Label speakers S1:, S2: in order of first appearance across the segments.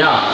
S1: Yeah.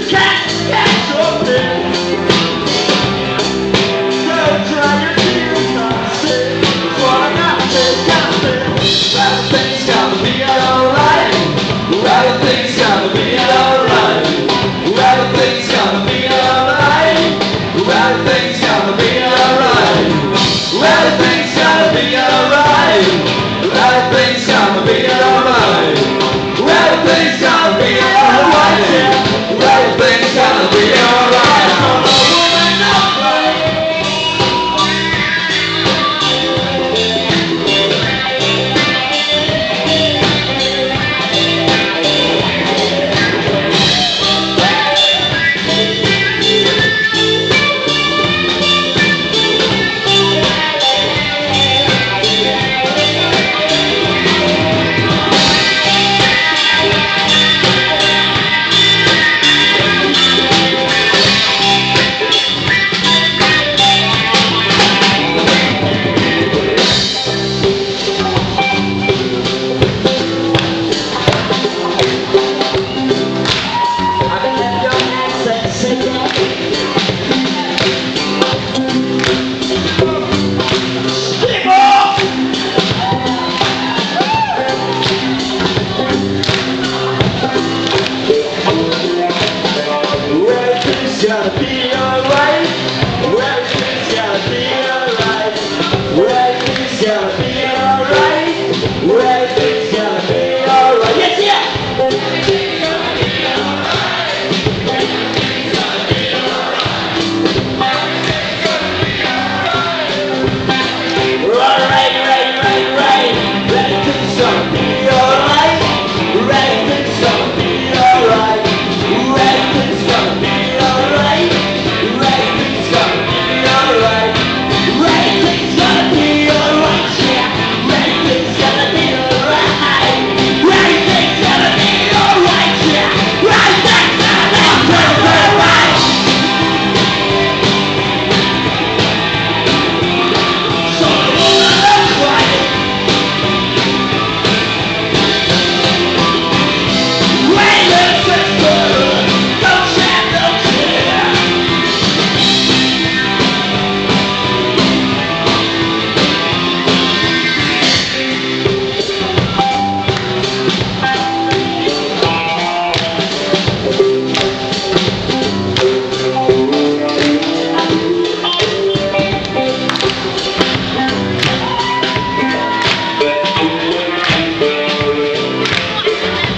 S1: You can't catch your fish.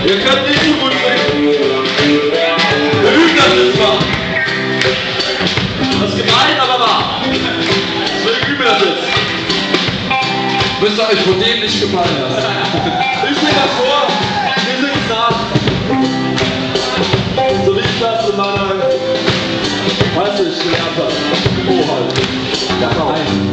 S1: Ihr könnt nicht so gut singen. Wir üben das jetzt mal. Das ist gemein, aber wahr. Wir üben das jetzt.
S2: Müsst ihr euch von dem nicht gefallen lassen.
S1: Ich singe das vor, wir singen es nach. So wie ich das in meiner, weiß ich, gelernt habe. Oh halt.
S2: Ja, nein.